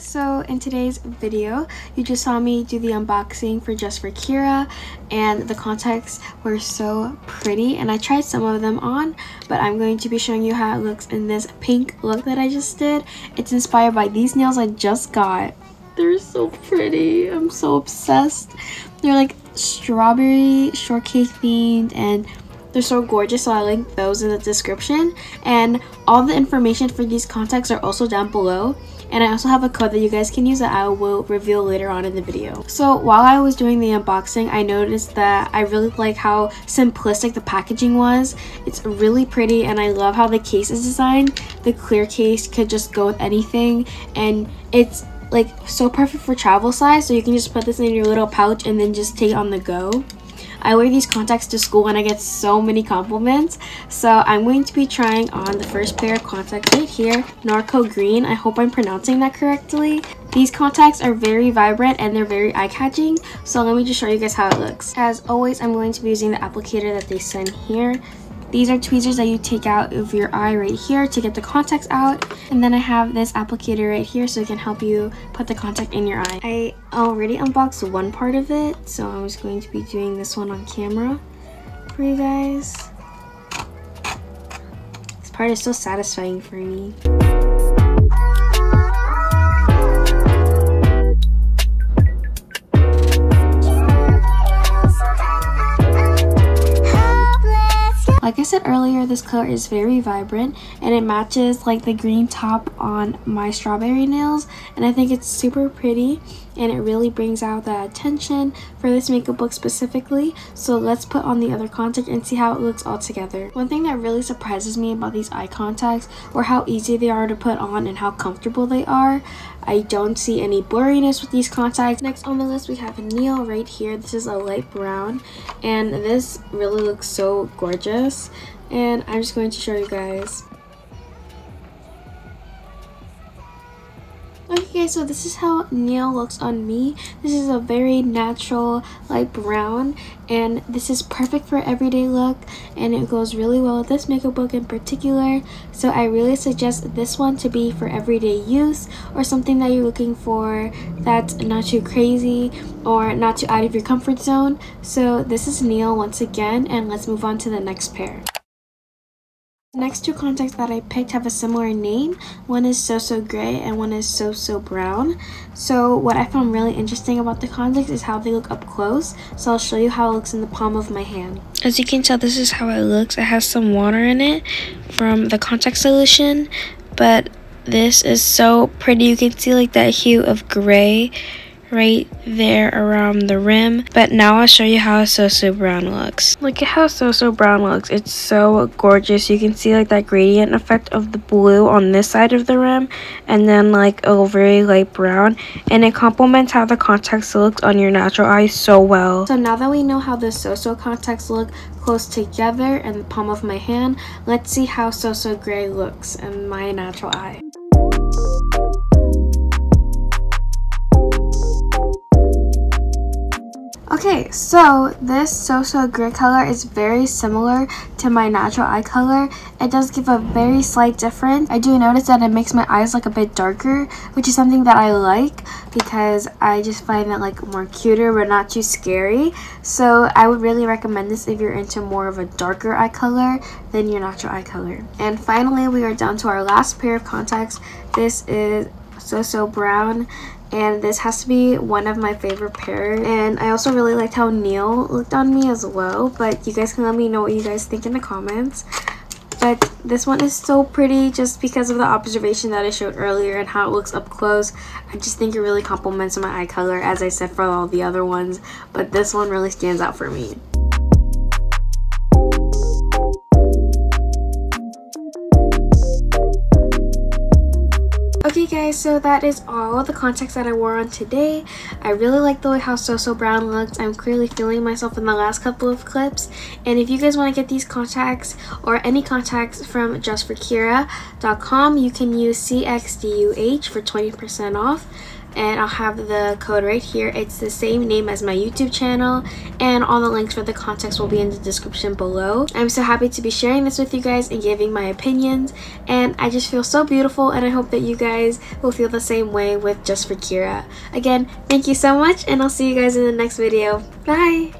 guys, so in today's video, you just saw me do the unboxing for Just for Kira and the contacts were so pretty and I tried some of them on, but I'm going to be showing you how it looks in this pink look that I just did. It's inspired by these nails I just got. They're so pretty. I'm so obsessed. They're like strawberry shortcake themed and they're so gorgeous, so I'll link those in the description. And all the information for these contacts are also down below. And I also have a code that you guys can use that I will reveal later on in the video. So while I was doing the unboxing, I noticed that I really like how simplistic the packaging was. It's really pretty and I love how the case is designed. The clear case could just go with anything and it's like so perfect for travel size so you can just put this in your little pouch and then just take it on the go. I wear these contacts to school and I get so many compliments. So I'm going to be trying on the first pair of contacts right here, Norko Green. I hope I'm pronouncing that correctly. These contacts are very vibrant and they're very eye-catching. So let me just show you guys how it looks. As always, I'm going to be using the applicator that they send here. These are tweezers that you take out of your eye right here to get the contacts out. And then I have this applicator right here so it can help you put the contact in your eye. I already unboxed one part of it, so I'm just going to be doing this one on camera for you guys. This part is so satisfying for me. Like I said earlier, this color is very vibrant and it matches like the green top on my strawberry nails and I think it's super pretty and it really brings out the attention for this makeup look specifically. So let's put on the other contact and see how it looks all together. One thing that really surprises me about these eye contacts or how easy they are to put on and how comfortable they are. I don't see any blurriness with these contacts. Next on the list we have Neil right here. This is a light brown and this really looks so gorgeous and I'm just going to show you guys. Okay, so this is how Neil looks on me. This is a very natural light brown and this is perfect for everyday look and it goes really well with this makeup look in particular. So I really suggest this one to be for everyday use or something that you're looking for that's not too crazy or not too out of your comfort zone. So this is Neil once again and let's move on to the next pair. The next two contacts that I picked have a similar name. One is Soso Gray and one is Soso Brown. So what I found really interesting about the contacts is how they look up close. So I'll show you how it looks in the palm of my hand. As you can tell, this is how it looks. It has some water in it from the contact solution. But this is so pretty. You can see like that hue of gray right there around the rim. But now I'll show you how Soso Brown looks. Look at how Soso Brown looks. It's so gorgeous. You can see like that gradient effect of the blue on this side of the rim and then like a very light brown. And it complements how the contacts look on your natural eye so well. So now that we know how the Soso contacts look close together in the palm of my hand, let's see how Soso Gray looks in my natural eye. Okay, so this Soso Gray color is very similar to my natural eye color. It does give a very slight difference. I do notice that it makes my eyes look a bit darker, which is something that I like because I just find that like more cuter but not too scary. So I would really recommend this if you're into more of a darker eye color than your natural eye color. And finally, we are down to our last pair of contacts. This is Soso Brown and this has to be one of my favorite pairs and I also really liked how Neil looked on me as well but you guys can let me know what you guys think in the comments but this one is so pretty just because of the observation that I showed earlier and how it looks up close. I just think it really complements my eye color as I said for all the other ones but this one really stands out for me. Guys, so that is all the contacts that I wore on today. I really like the way how Soso Brown looks. I'm clearly feeling myself in the last couple of clips. And if you guys want to get these contacts or any contacts from justforkira.com, you can use CXDUH for 20% off. And I'll have the code right here. It's the same name as my YouTube channel and all the links for the contacts will be in the description below. I'm so happy to be sharing this with you guys and giving my opinions and I just feel so beautiful and I hope that you guys will feel the same way with Just for Kira. Again, thank you so much and I'll see you guys in the next video. Bye!